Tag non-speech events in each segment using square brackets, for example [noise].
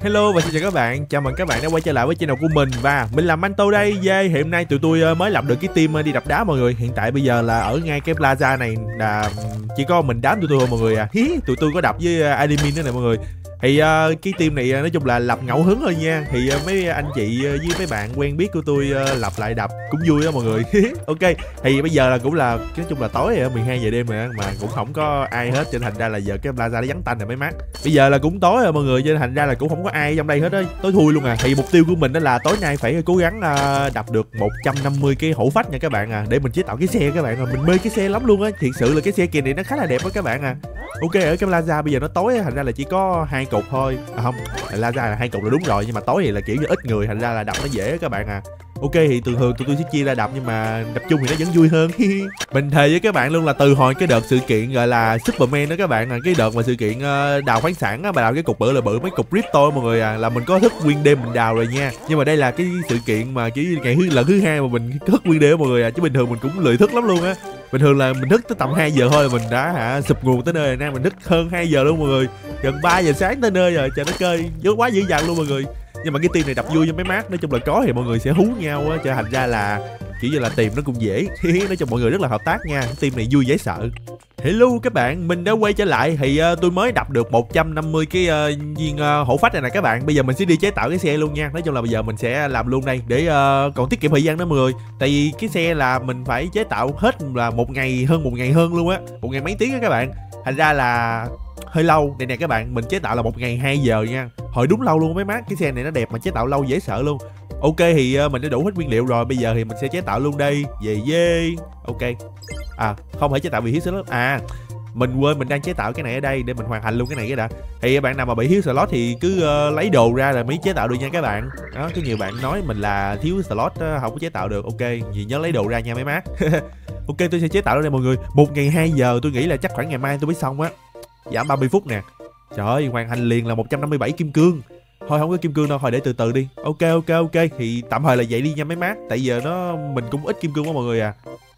Hello và xin chào các bạn, chào mừng các bạn đã quay trở lại với channel của mình và mình là Manto đây, yeah. Hiện nay tụi tôi ờ, mới lập được cái team ờ, đi đập đá mọi người. Hiện tại bây giờ là ở ngay cái plaza này là chỉ có mình đám tụi tôi thôi mọi người à. Hí, tụi tôi có đập với ờ, admin nữa nè mọi người thì uh, cái team này uh, nói chung là lập ngẫu hứng thôi nha. Thì uh, mấy anh chị uh, với mấy bạn quen biết của tôi uh, lập lại đập cũng vui đó mọi người. [laughs] Ok thì bây giờ là cũng là nói chung là tối rồi 12 giờ đêm rồi mà cũng không có ai hết cho thành ra là giờ cái plaza nó vắng tanh rồi mấy mắt bây giờ là cũng tối rồi mọi người cho nên thành ra là cũng không có ai trong đây hết á tối thui luôn à. Thì mục tiêu của mình đó là tối nay phải cố gắng uh, đập được 150 cái hổ phách nha các bạn à để mình chế tạo cái xe các bạn à mình mê cái xe lắm luôn á. Thiệt sự là cái xe kia này nó khá là đẹp đó các bạn à. Ok ở cái plaza bây giờ nó tối thành ra là chỉ có hai cục thôi. À không ra là hai cục là đúng rồi, nhưng mà tối thì là kiểu như ít người, thành ra là đập nó dễ các bạn à. Ok, thì thường thường tụi tôi sẽ chia ra đập, nhưng mà đập chung thì nó vẫn vui hơn. [laughs] Mình thề với các bạn luôn là từ hồi cái đợt sự kiện, gọi là, superman đó các bạn là cái đợt mà sự kiện ờ, đào khoáng sản á, mà đào cái cục bự là bự, mấy cục crypto mọi người à là mình có thức nguyên đêm mình đào rồi nha. Nhưng mà đây là cái sự kiện mà chỉ ngày thứ, lần thứ hai mà mình thức nguyên đêm mọi người à chứ bình thường mình cũng lười thức lắm luôn á bình thường là mình thức tới tầm 2 giờ thôi là mình đã, hả, sụp nguồn tới nơi rồi nay mình thức hơn 2 giờ luôn mọi người. Gần 3 giờ sáng tới nơi rồi, trời nó ơi dữ quá dữ dằn luôn mọi người. Nhưng mà cái team này đập vui với mấy mát nói chung là có thì mọi người sẽ hú nhau á, cho thành ra là, kiểu như là tìm nó cũng dễ. [laughs] Nói chung mọi người rất là hợp tác nha, team này vui dễ sợ. Hello các bạn, mình đã quay trở lại thì uh, tôi mới đập được 150 cái uh, viên uh, hổ phách này nè các bạn. Bây giờ mình sẽ đi chế tạo cái xe luôn nha. Nói chung là bây giờ mình sẽ làm luôn đây để uh, còn tiết kiệm thời gian đó mọi người. Tại vì cái xe là mình phải chế tạo hết là một ngày hơn một ngày hơn luôn á, một ngày mấy tiếng á các bạn. Thành ra là hơi lâu đây nè các bạn mình chế tạo là một ngày 2 giờ nha hồi đúng lâu luôn mấy mát cái xe này nó đẹp mà chế tạo lâu dễ sợ luôn ok thì ờ, mình đã đủ hết nguyên liệu rồi bây giờ thì mình sẽ chế tạo luôn đây. Về dê. Ok. À không phải chế tạo vì hiếu slot à mình quên mình đang chế tạo cái này ở đây để mình hoàn thành luôn cái này cái đã. Thì ờ, bạn nào mà bị thiếu slot thì cứ uh, lấy đồ ra là mới chế tạo được nha các bạn. Đó có nhiều bạn nói mình là thiếu slot uh, không có chế tạo được. Ok thì nhớ lấy đồ ra nha mấy má. [laughs] Ok tôi sẽ chế tạo đây mọi người. Một ngày 2 giờ tôi nghĩ là chắc khoảng ngày mai tôi mới xong á. Giảm 30 phút nè. Trời ơi hoàn thành liền là 157 kim cương thôi không có kim cương đâu thôi để từ từ đi. Ok ok ok. Thì tạm thời là vậy đi nha mấy mát tại giờ nó mình cũng ít kim cương quá mọi người à.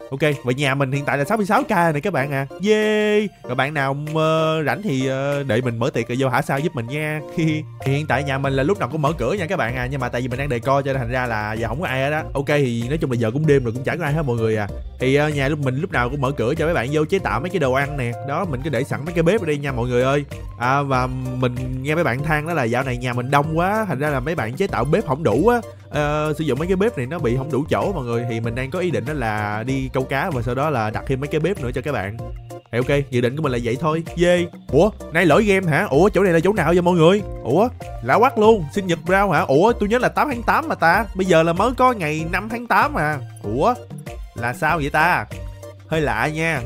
Ok, vậy nhà mình hiện tại là 66k này các bạn à. Yeah Rồi bạn nào uh, rảnh thì ờ, uh, để mình mở tiệc rồi vô hả sao giúp mình nha. [laughs] Thì Hiện tại nhà mình là lúc nào cũng mở cửa nha các bạn à. Nhưng mà tại vì mình đang đề co cho nên thành ra là giờ không có ai hết á. Ok thì nói chung là giờ cũng đêm rồi cũng chẳng có ai hết mọi người à. Thì uh, nhà lúc mình lúc nào cũng mở cửa cho mấy bạn vô chế tạo mấy cái đồ ăn nè. Đó mình cứ để sẵn mấy cái bếp ở đây nha mọi người ơi. À và mình nghe mấy bạn than đó là dạo này nhà mình đông quá Thành ra là mấy bạn chế tạo bếp không đủ á. Uh, sử dụng mấy cái bếp này nó bị không đủ chỗ mọi người thì mình đang có ý định đó là đi câu cá và sau đó là đặt thêm mấy cái bếp nữa cho các bạn. Thì ok dự định của mình là vậy thôi. Dê ủa nay lỗi game hả? Ủa chỗ này là chỗ nào vậy mọi người? Ủa lạ quắc luôn sinh nhật brown hả? Ủa tôi nhớ là 8 tháng 8 mà ta. Bây giờ là mới có ngày 5 tháng 8 mà. Ủa là sao vậy ta? Hơi lạ nha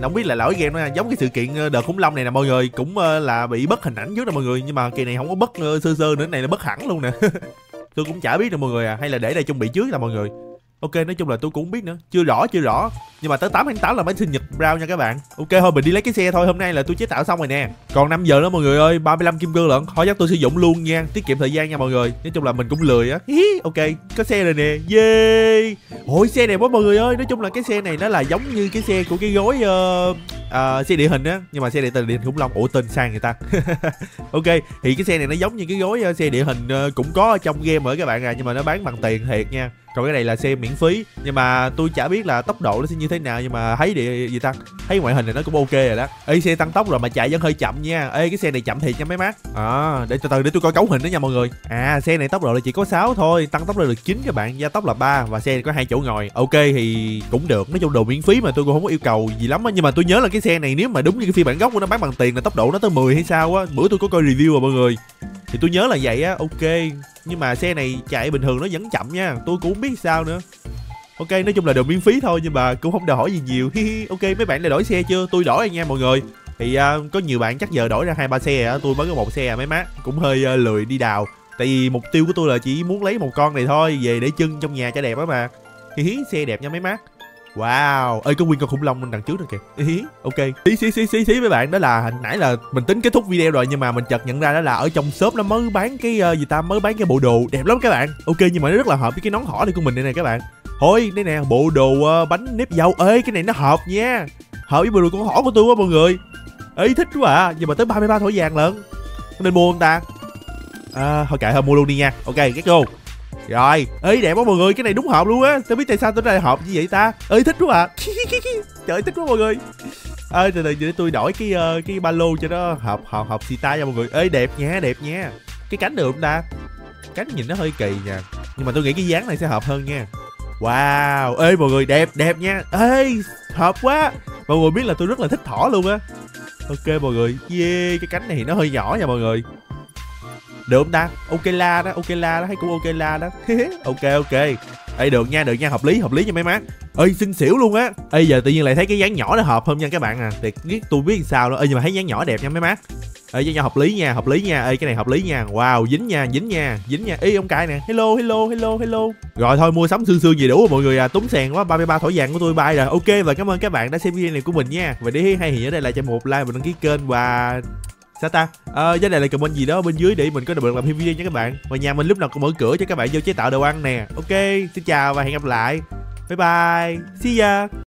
không biết là lỗi game nó giống cái sự kiện ờ, đợt khủng long này nè, mọi người cũng ờ, là bị bất hình ảnh trước nè mọi người. Nhưng mà kỳ này không có bất ờ, sơ sơ nữa. Này là bất hẳn luôn nè. [laughs] Tôi cũng chả biết nè mọi người à hay là để đây chuẩn bị trước là mọi người ok nói chung là tôi cũng không biết nữa. Chưa rõ chưa rõ. Nhưng mà tới 8 tháng 8 là mới sinh nhật brown nha các bạn. Ok thôi mình đi lấy cái xe thôi. Hôm nay là tôi chế tạo xong rồi nè. Còn 5 giờ nữa mọi người ơi 35 kim cương lận. Thôi chắc tôi sử dụng luôn nha. Tiết kiệm thời gian nha mọi người. Nói chung là mình cũng lười á. Ok có xe rồi nè. Yeah ôi xe này quá mọi người ơi nói chung là cái xe này nó là giống như cái xe của cái gối uh, uh, xe địa hình á. Nhưng mà xe địa hình địa hình khủng long. Ủa tên sang người ta. [laughs] Ok thì cái xe này nó giống như cái gối uh, xe địa hình uh, cũng có trong game ở các bạn à. Nhưng mà nó bán bằng tiền thiệt nha còn cái này là xe miễn phí. Nhưng mà tôi chả biết là tốc độ nó sẽ như thế nào, nhưng mà thấy địa gì ta? Thấy ngoại hình này nó cũng ok rồi đó. Ê, xe tăng tốc rồi mà chạy vẫn hơi chậm nha. Ê, cái xe này chậm thiệt nha mấy mát à ờ, để từ từ để tôi coi cấu hình đó nha mọi người. À xe này tốc độ là chỉ có 6 thôi, tăng tốc lên được 9 các bạn, gia tốc là 3 và xe này có hai chỗ ngồi. Ok thì cũng được, nói chung đồ miễn phí mà tôi cũng không có yêu cầu gì lắm á. Nhưng mà tôi nhớ là cái xe này nếu mà đúng như cái phiên bản gốc của nó bán bằng tiền là tốc độ nó tới 10 hay sao á. Bữa tôi có coi review rồi mọi người thì tôi nhớ là vậy á ok. Nhưng mà xe này chạy bình thường nó vẫn chậm nha tôi cũng không biết sao nữa. Ok nói chung là đều miễn phí thôi nhưng mà cũng không đòi hỏi gì nhiều. Ok mấy bạn đã đổi xe chưa? Tôi đổi rồi nha mọi người. Thì uh, có nhiều bạn chắc giờ đổi ra hai ba xe tôi mới có một xe à mấy má cũng hơi uh, lười đi đào. Tại vì mục tiêu của tôi là chỉ muốn lấy một con này thôi về để chân trong nhà cho đẹp á mà. Hí xe đẹp nha mấy má Wow, ơi có nguyên con khủng long đằng trước rồi kìa. Ý, ok. Xí xí xí xí xí với bạn đó là hồi nãy là mình tính kết thúc video rồi nhưng mà mình chợt nhận ra đó là ở trong shop nó mới bán cái uh, gì ta mới bán cái bộ đồ đẹp lắm các bạn. Ok nhưng mà nó rất là hợp với cái nón thỏ này của mình đây này các bạn. Thôi, đây nè, bộ đồ uh, bánh nếp dâu ơi cái này nó hợp nha. Hợp với bộ đồ con thỏ của tôi quá mọi người. Ê thích quá à, nhưng mà tới 33 thỏi vàng lận. Nên mua không ta? à, thôi kệ thôi mua luôn đi nha ok get go rồi. Ơi đẹp quá mọi người cái này đúng hợp luôn á. Tôi biết tại sao tôi lại hợp như vậy ta. Ơi thích quá à. [laughs] Trời ơi thích quá mọi người. Ơi từ từ để tôi đổi cái uh, cái ba lô cho nó hợp hợp hợp xì tay cho mọi người. Ơi đẹp nha đẹp nha. Cái cánh được không ta? Cánh nhìn nó hơi kỳ nha. Nhưng mà tôi nghĩ cái dáng này sẽ hợp hơn nha. Wow. Ê mọi người đẹp đẹp nha. Ê hợp quá. Mọi người biết là tôi rất là thích thỏ luôn á. Ok mọi người. Yeah cái cánh này thì nó hơi nhỏ nha mọi người được không ta? Ok la đó, ok la đó, thấy cũng ok la đó. [laughs] Ok ok. Ê, được nha được nha, hợp lý hợp lý nha mấy má. Ơi xinh xỉu luôn á. Ê, giờ tự nhiên lại thấy cái dáng nhỏ nó hợp hơn nha các bạn à. Thiệt biết, tôi biết sao đó ê, nhưng mà thấy dáng nhỏ đẹp nha mấy má. Ê với nhau hợp lý nha, hợp lý nha. Ê, cái này hợp lý nha. Wow, dính nha dính nha dính nha. Ý, ông cài nè. Hello hello hello hello. Rồi thôi, mua sắm xương xương gì đủ rồi, mọi người à. Túng sèn quá 33 thỏi vàng của tôi bay rồi. Ok, và cảm ơn các bạn đã xem video này của mình nha. Và để hay thì ở đây là cho một like và đăng ký kênh. Và sao ta? Ờ với lại là comment gì đó bên dưới để mình có được làm thêm video nha các bạn. Và nhà mình lúc nào cũng mở cửa cho các bạn vô chế tạo đồ ăn nè. Ok, xin chào và hẹn gặp lại. Bye bye. See ya.